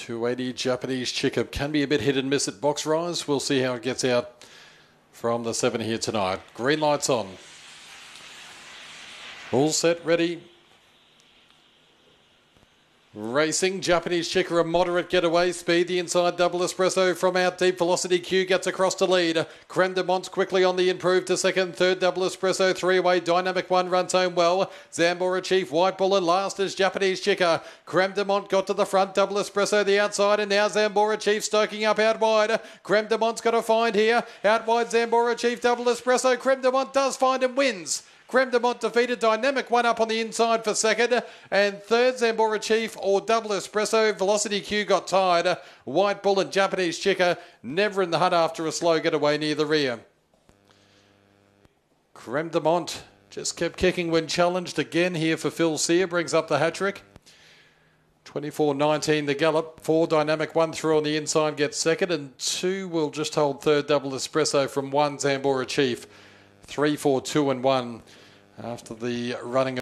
280 Japanese Chicker can be a bit hit and miss at box rise. We'll see how it gets out from the seven here tonight. Green lights on. All set, ready. Racing Japanese Chicker, a moderate getaway speed. The inside double espresso from out deep. Velocity Q gets across to lead. Creme de Monts quickly on the improved to second. Third double espresso three away. Dynamic one runs home well. Zambora Chief, White Bull, and last is Japanese Chicker. Creme de Mont got to the front. Double espresso the outside, and now Zambora Chief stoking up out wide. Creme de Mont's got a find here. Out wide, Zambora Chief double espresso. Creme de Mont does find and wins. Creme de Mont defeated Dynamic one up on the inside for second. And third, Zambora Chief or Double Espresso. Velocity Q got tied. White Bull and Japanese Chicker never in the hunt after a slow getaway near the rear. Creme just kept kicking when challenged again here for Phil Sear. Brings up the hat trick. 24-19 the gallop. Four dynamic one through on the inside gets second and two will just hold third double espresso from one Zambora Chief. Three, four, two and one after the running